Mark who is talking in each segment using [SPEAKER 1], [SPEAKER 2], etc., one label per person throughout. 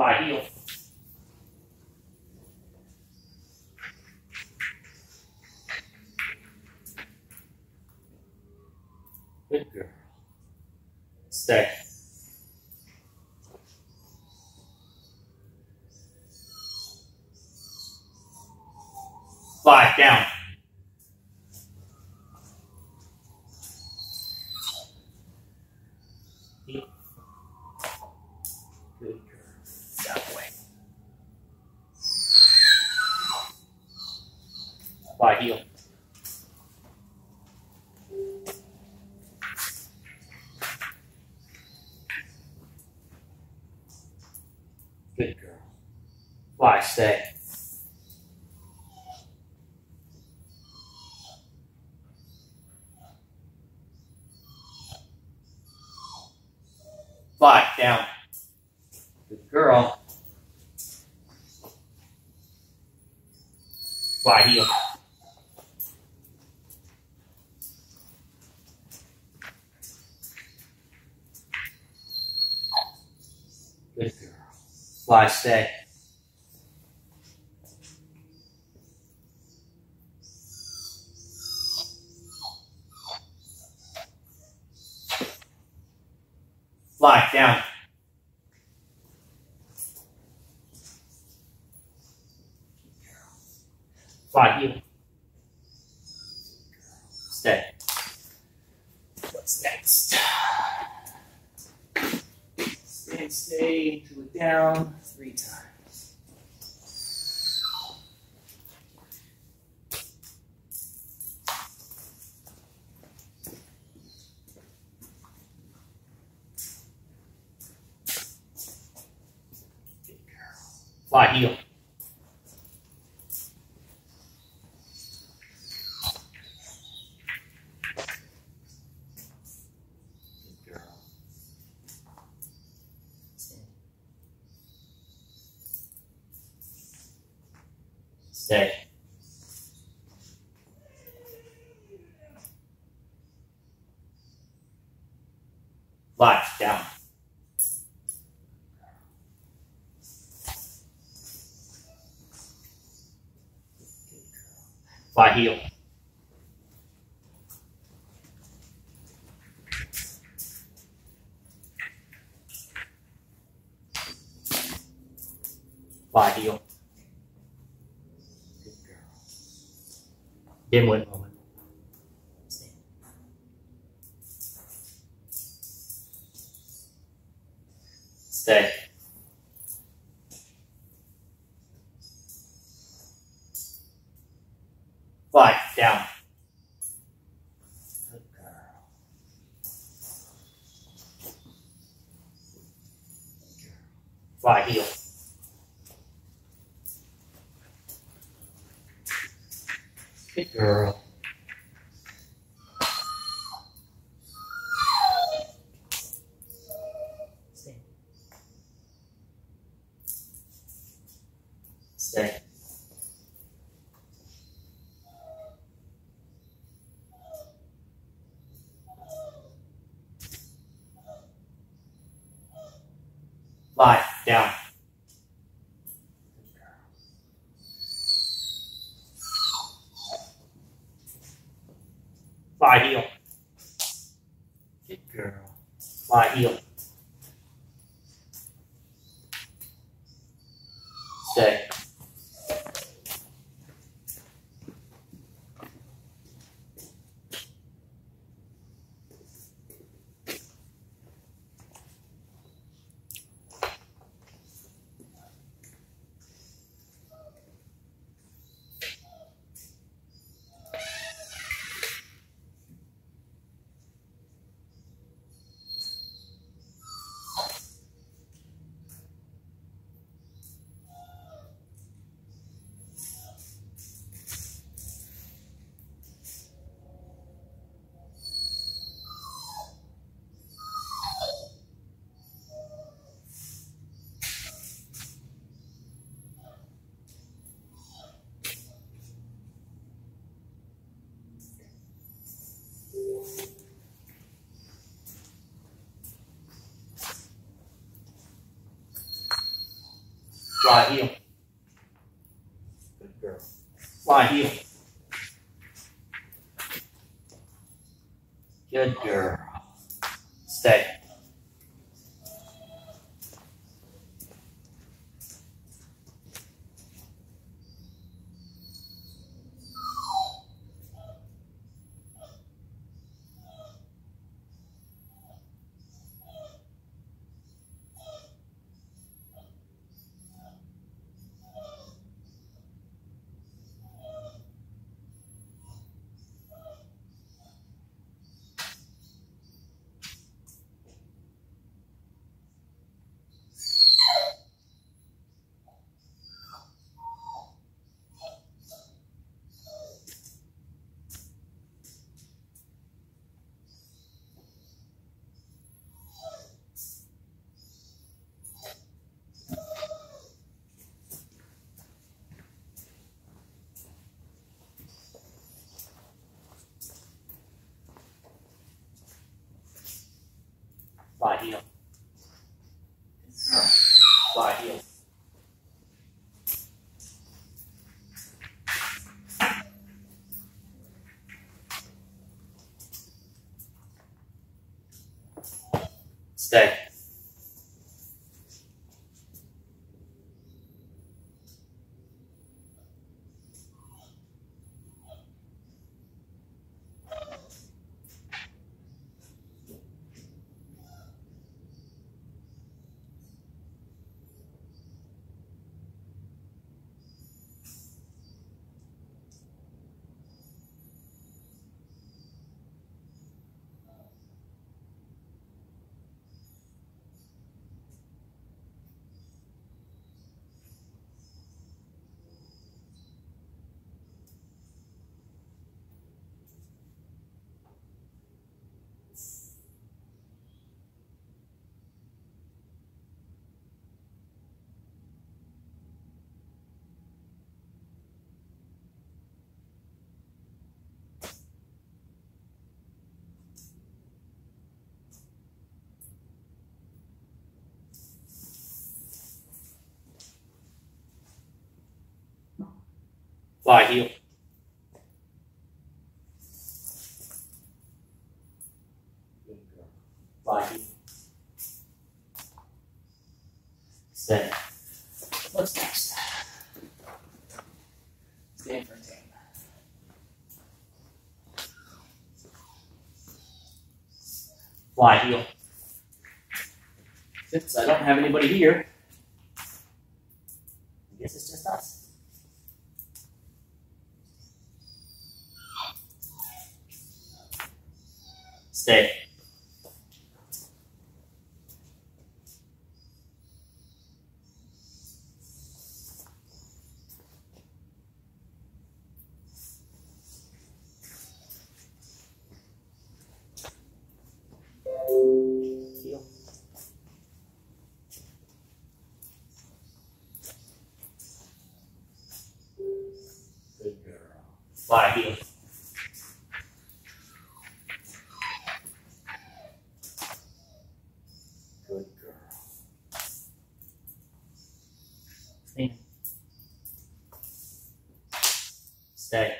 [SPEAKER 1] Fly heel. Good girl. Stay. Fly down. Heel. Good girl. That way. Fly heel. Good girl. Fly, stay. Fly, down. Good girl. Fly, heel. Good girl. Fly, stay. Fly, down. Fly, heel. Stay. What's next? Stand, stay, to it down three times. Good girl. Fly heel. Fly down. Fly heel. Game win moment. Stay. Fly down. Fly heel. Good girl. Stay. Stay. Lie down. Fly heel. Good girl. Fly heel. Fly heel. Good girl. Fly heel. Good girl. Stay. Fly heel. Fly heel. Stay. Fly heel. Good heel. Stay. What's next? Stand for ten. Fly heel. Since I don't have anybody here, I guess it's just us. Stay. Heel. Stay.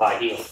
[SPEAKER 1] Fly heel.